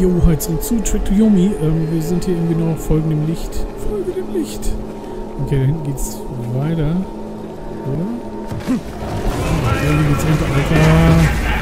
Jo, heute zurück zu Track to Yomi. Ähm, wir sind hier irgendwie noch folgen dem Licht. Folge dem Licht. Okay, da hinten geht's weiter. Oder? Da hinten geht's runter, Alter.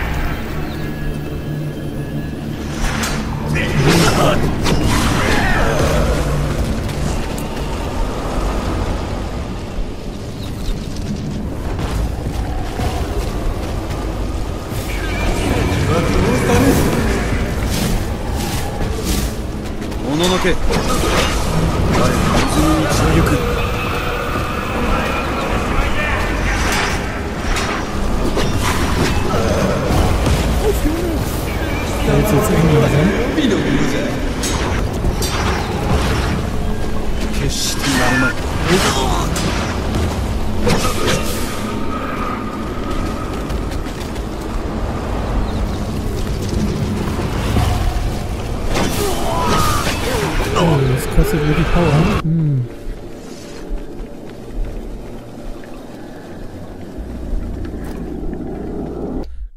Kostet wirklich Power. Hm.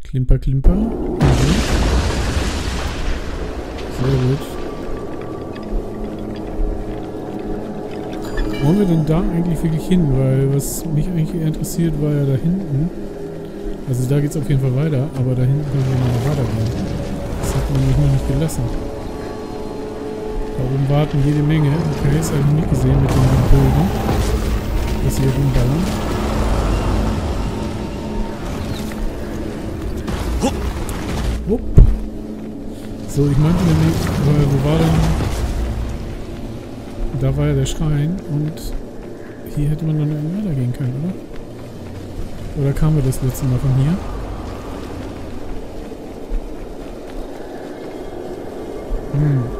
Klimper, Klimper. Mhm. Sehr gut. Wollen wir denn da eigentlich wirklich hin? Weil was mich eigentlich interessiert, war ja da hinten. Also da geht es auf jeden Fall weiter, aber da hinten können wir noch weitergehen. Das hat man nämlich noch nicht gelassen. Oben warten jede Menge. Okay, das habe ich nicht gesehen mit den Bögen. Dass sie hier rumballern. Hup. So, ich meinte nämlich, äh, wo war denn... Da war ja der Schrein und hier hätte man dann irgendwie weitergehen können, oder? Oder kamen wir das letzte Mal von hier? Hm.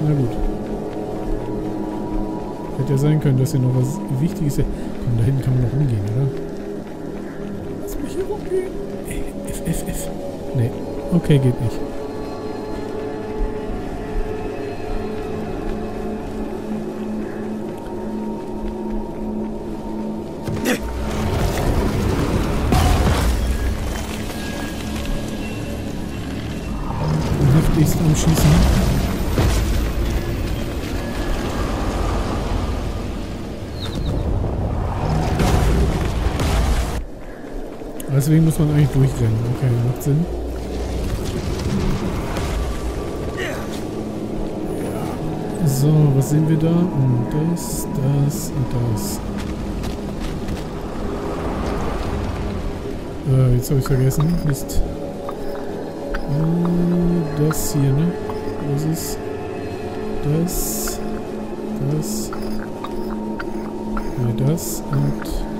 Na gut. Hätte ja sein können, dass hier noch was Wichtiges ist. Komm, da hinten kann man noch rumgehen, oder? Lass mich hier rumgehen. F, F, F. Nee. Okay, geht nicht. Deswegen muss man eigentlich durchrennen. Okay, macht Sinn. So, was sehen wir da? Und das, das und das. Äh, jetzt habe ich vergessen. Mist. Äh, das hier, ne? Was ist das? Das. Ja, das und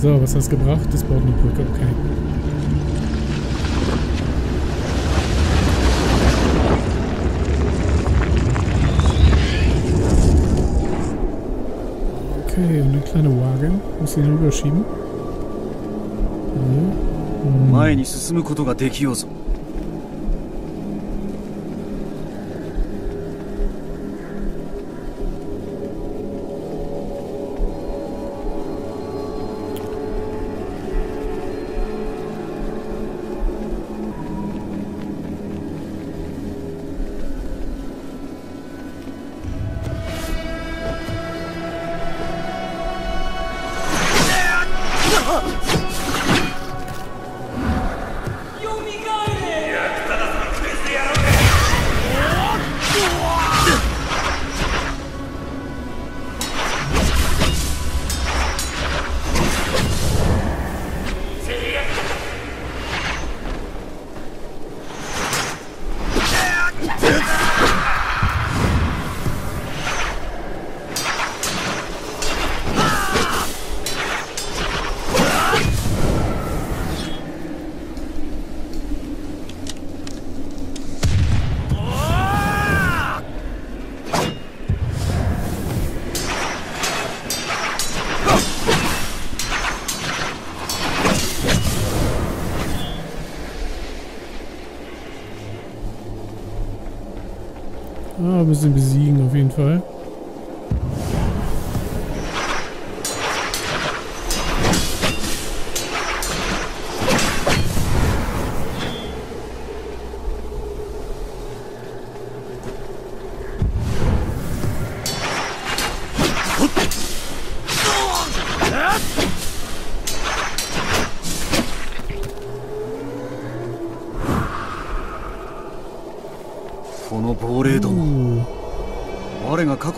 So, was hast du gebracht? Das baut eine Brücke, okay. Okay, und eine kleine Wagen. Muss ich ihn rüberschieben. Mhm. 前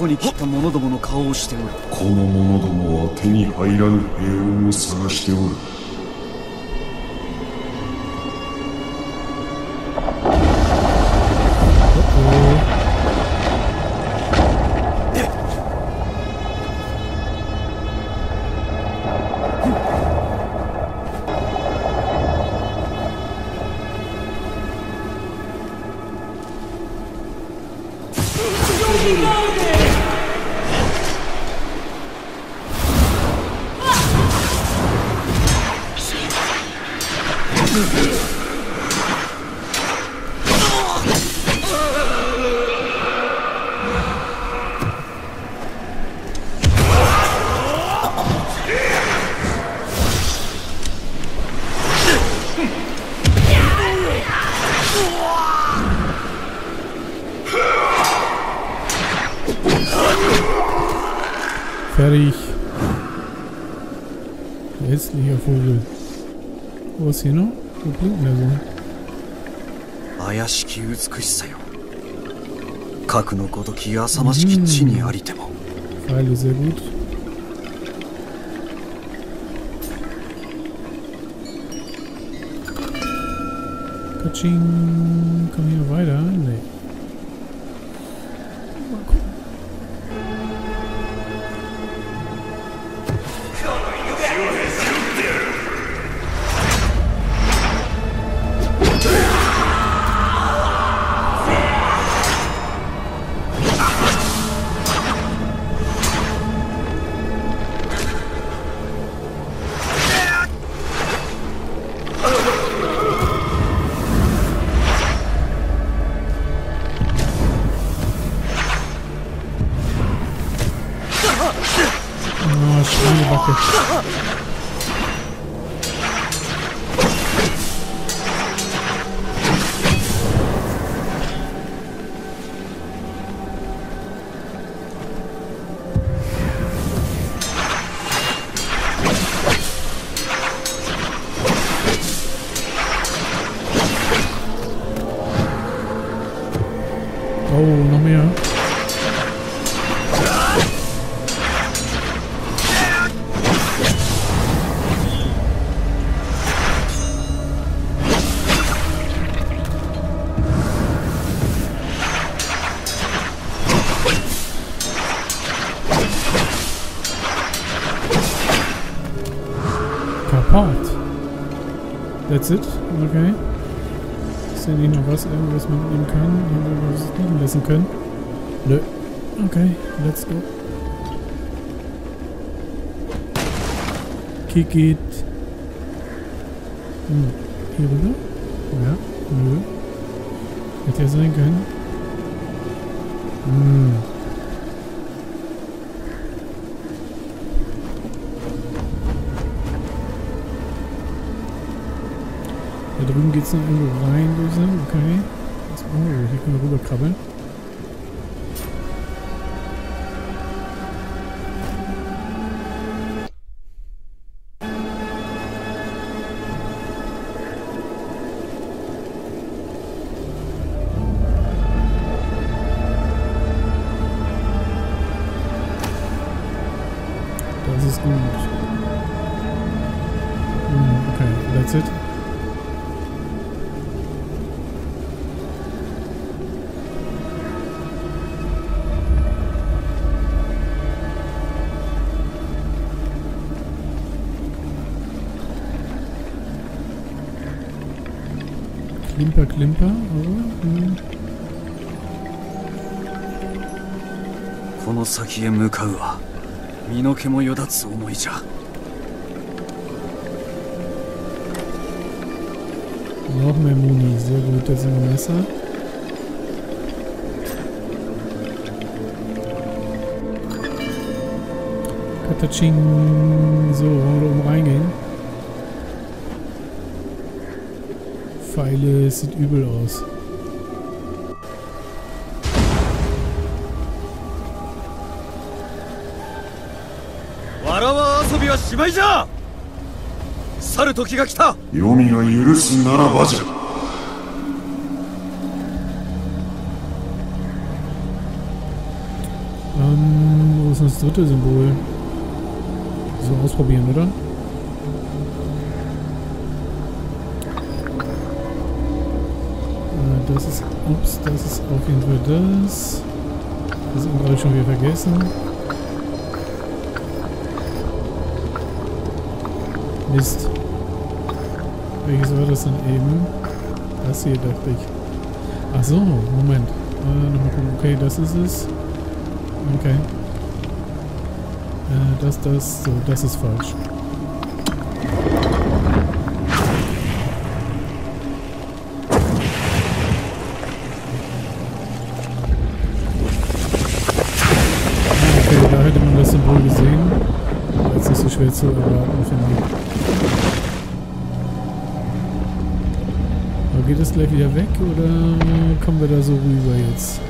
こに切った者どもの顔をしておる。この者どもは手に入らぬ平穏を探しておる。Fertig. Hässlicher Vogel. Was ist hier noch? Wo blinkt der so? 怪しき美しさよ核のごとき浅ましき地にありても Pfeile, sehr gut. Katsching. Komm hier weiter? Nee. Kaputt. That's it? Okay. Ist ja nicht noch was, irgendwas mitnehmen können? Irgendwas liegen lassen können? Nö. Okay, let's go. Kick it. Hm. Hier rüber? Ja. Nö. Hätte ja sein können. Hm. Drüben geht es noch irgendwo rein, böse. Okay. Was- Oh, hier können wir rüberkrabbeln. Das ist gut. Hm, okay, that's it. この先へ向かうは身の毛もよだつ思いじゃ。ノーメモニーゼグルテスのメサカンゾウロウ Pfeile, es sieht übel aus.「わらわ遊びはしまいじゃ!」去る時が来た黄泉が許すならばじゃ müssen wir das dritte Symbol so ausprobieren, oder? Das ist, ups, das ist auf jeden Fall das. Das andere habe ich schon wieder vergessen. Mist. Welches war das denn eben? Das hier, dachte ich. Ach so, Moment. Äh, nochmal gucken. Okay, das ist es. Okay. Äh, das, das, so, das ist falsch. zu den Leuten. Aber geht das gleich wieder weg oder kommen wir da so rüber jetzt?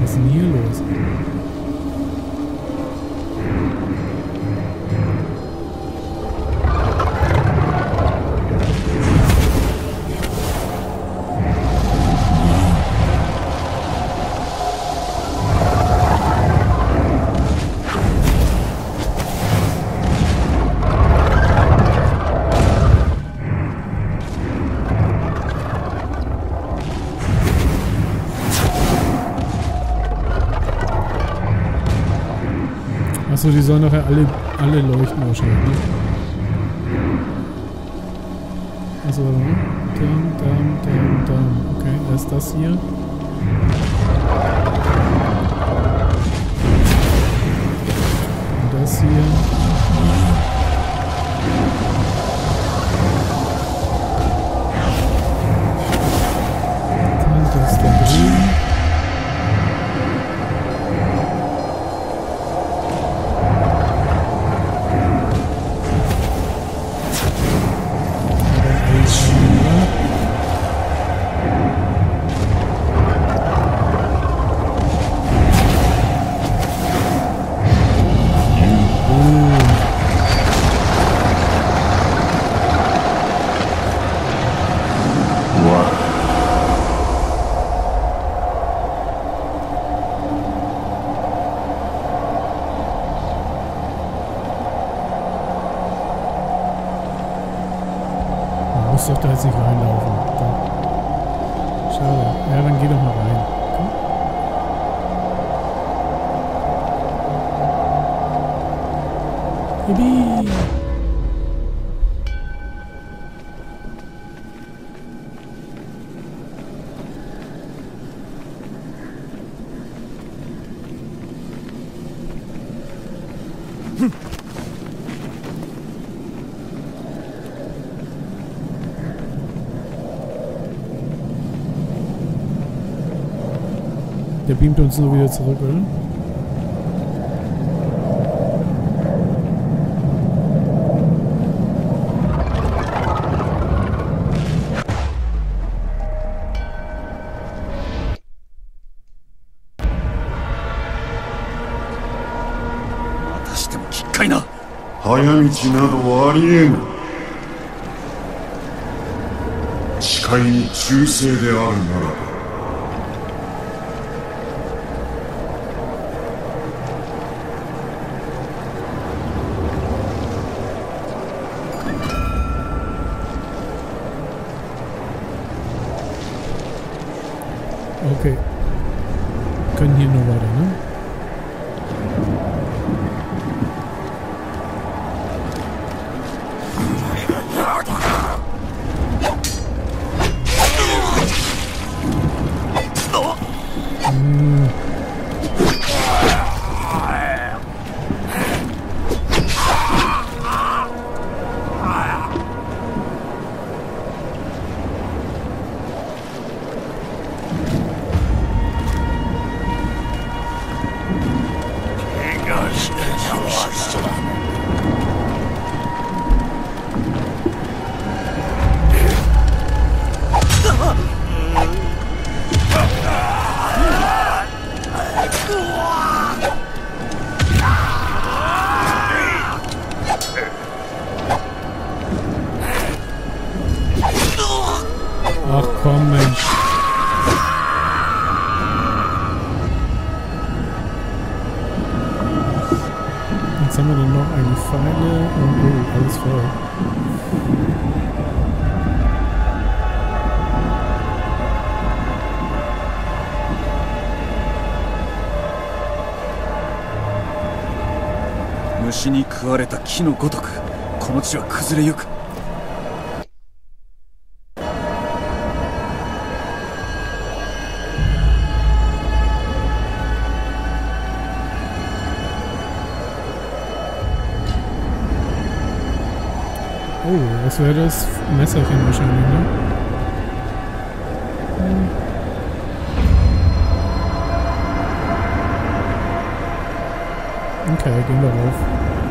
Was ist denn hier los? Achso, die sollen nachher alle, alle leuchten wahrscheinlich, ne? Also, dam, dam, dam, dam. Okay, erst das hier. Yippie! Der beamt uns nur wieder zurück, oder? 道などありえぬ誓いに忠誠であるならば Okay. Können hier nur weiter, ne? Komm, Mensch. Was haben wir denn noch? Eigentlich Pfeile und oh, alles voll. 虫に食われた木のごとくこの地は崩れゆく。Was wäre das? Messerchen wahrscheinlich, ne? Okay, gehen wir rauf.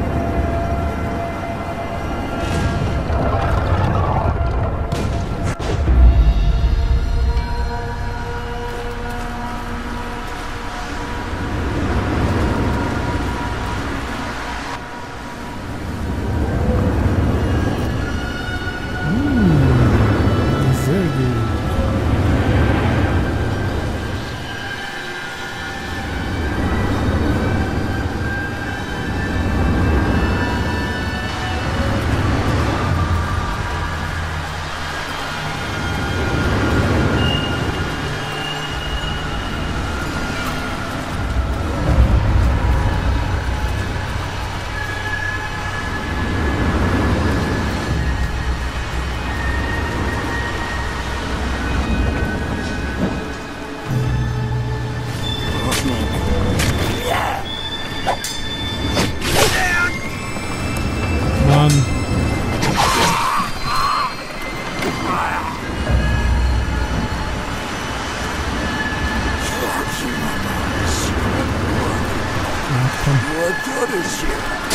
a good you.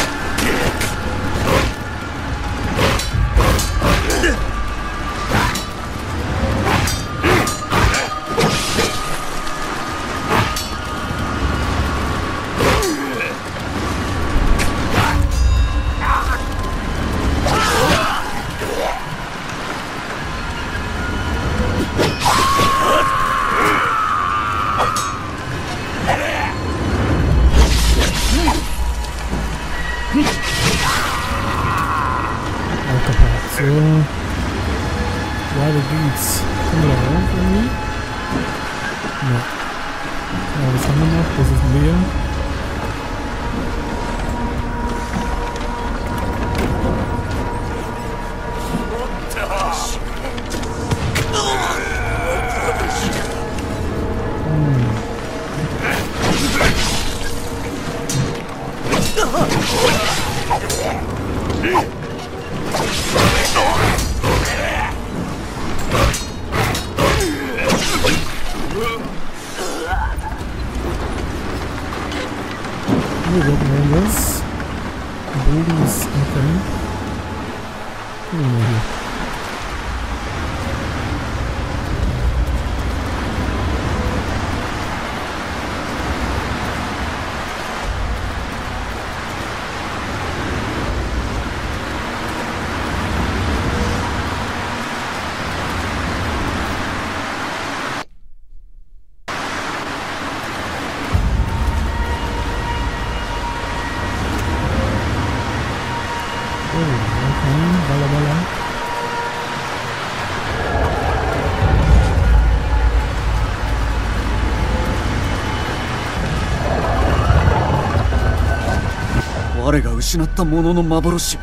我が失ったものの幻。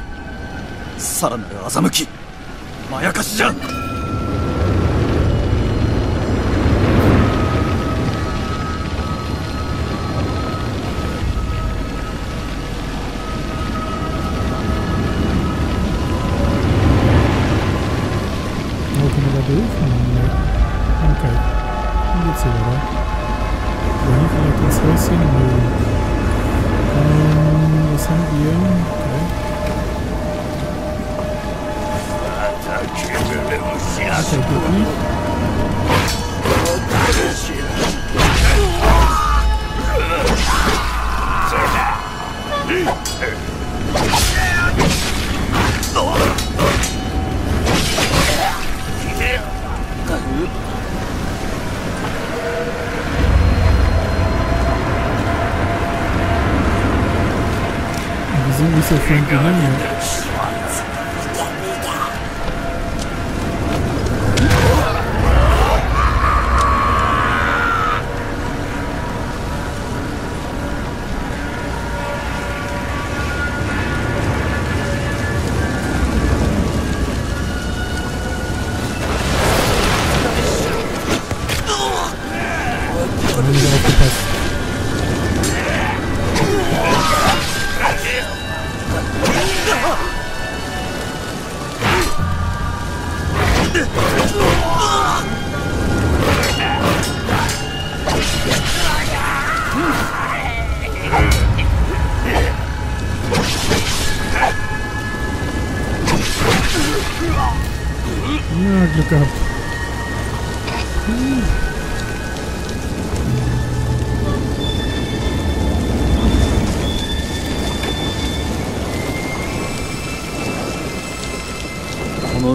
さらなる欺き。まやかしじゃ So é sempre, né, meu?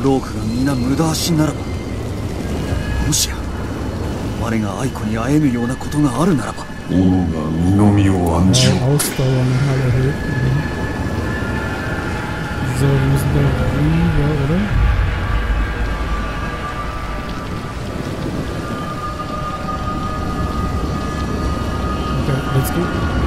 ロークが皆無駄足ならばもしや我が愛子に会えぬようなことがあるならば。斧が身の身を案じーは流れるザルスー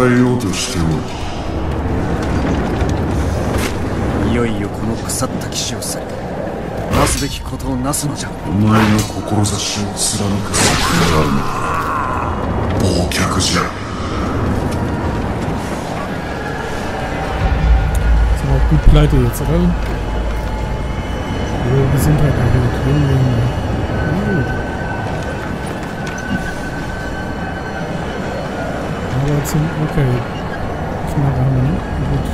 えようとしておるいよいよこの腐った騎士を去りなすべきことをなすのじゃお前の志を貫く策があるのだ忘却じゃ aber auch gut pleite jetzt, oder? Hohe Gesundheit erhöht. Aber zum... Okay. Knarre haben wir, ne? Gut.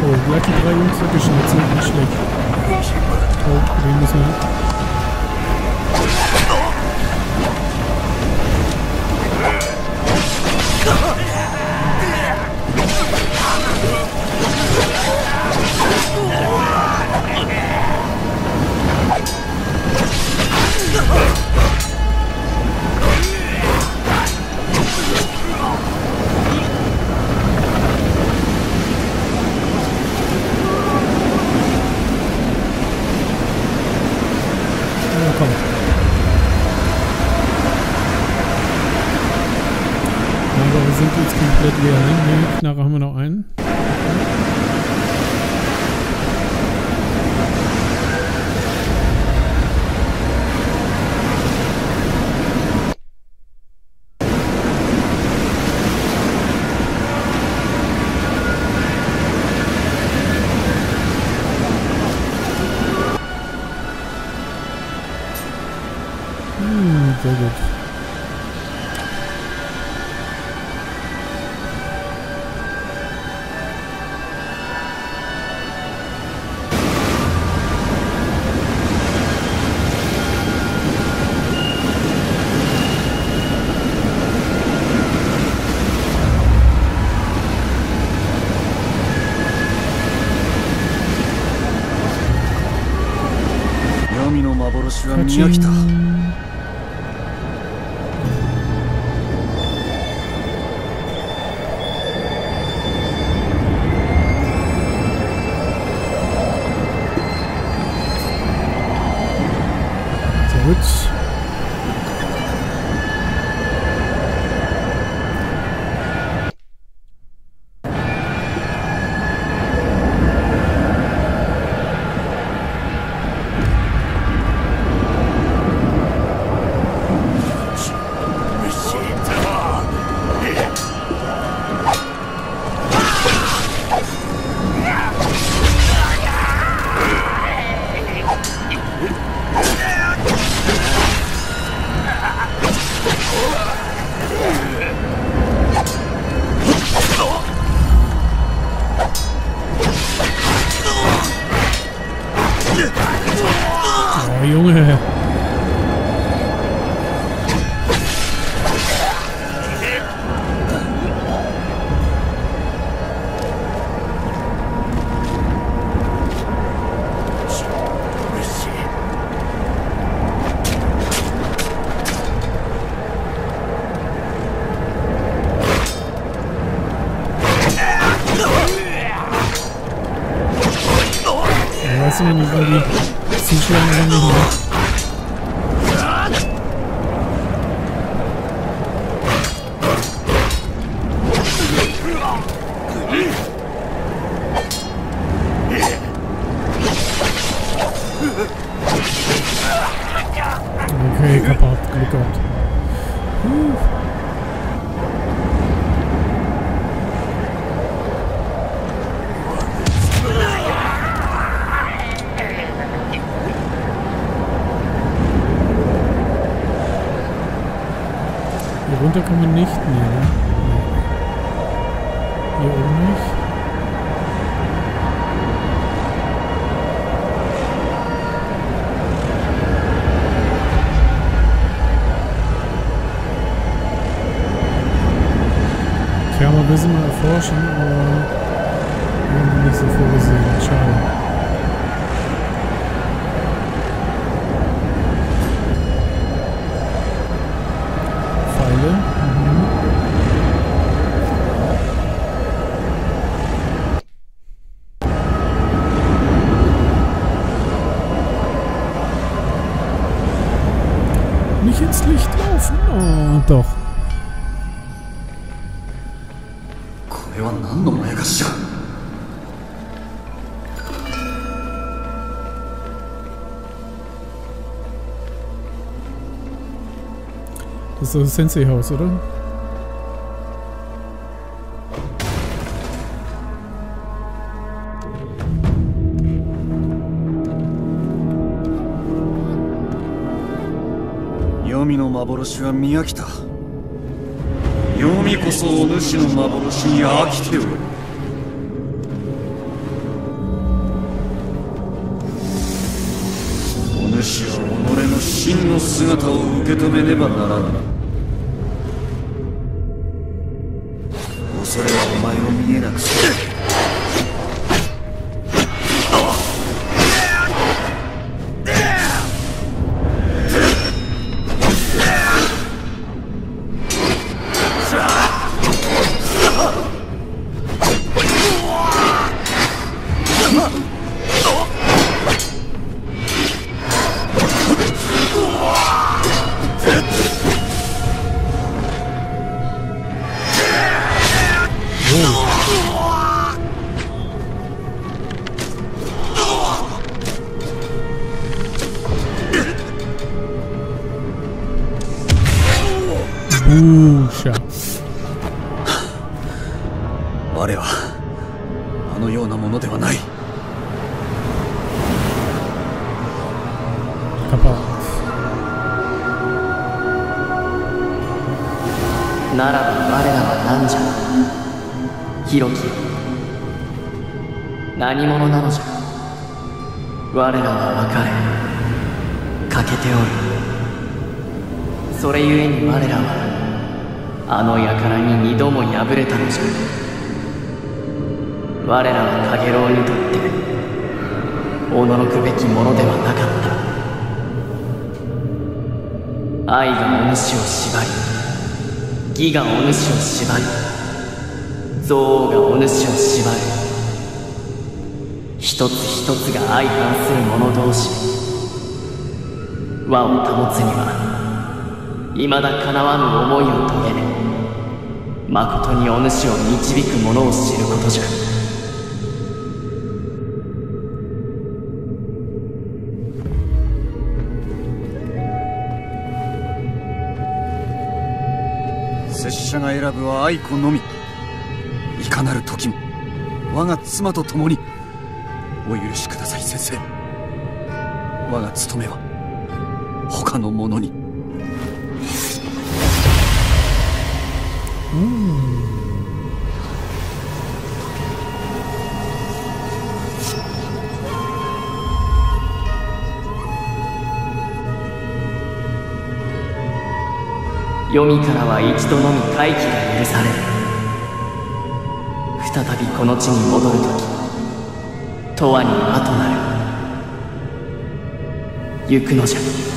Oh, gleich die drei Jungs weggeschnitzelt. Nicht schlecht. Oh, den müssen wir... Oh! 幻は見飽きた。jongen. Runter kann man nicht. Nee, ne? Hier oben nicht. Tja, man will sie mal erforschen, aber Das ist das Sensei-Haus, oder?「黄泉の幻は見飽きた」「黄泉こそお主の幻に飽きておる」の姿を受け止めねばならぬ。恐れはお前を見えなくする。何者なのじゃ。我らは別れ欠けておる。それゆえに我らはあの輩に二度も敗れたのじゃ。我らは陽炎にとって驚くべきものではなかった。愛がお主を縛り義がお主を縛り憎悪がお主を縛る一つ一つが相反する者同士。和を保つには未だかなわぬ思いを遂げ誠にお主を導く者を知ることじゃ。拙者が選ぶは愛子のみ。いかなる時も我が妻と共にお許しください先生。我が務めは他の者に。黄泉からは一度のみ回帰が許される。再びこの地に戻る時永遠に後なる行くのじゃうん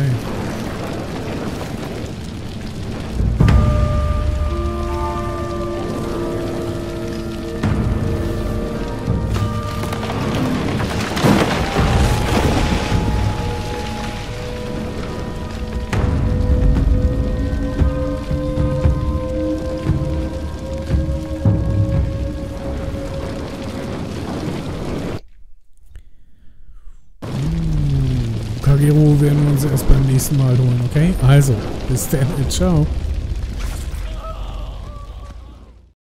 Ah, nächsten Mal holen, okay? Also, bis dann, ciao.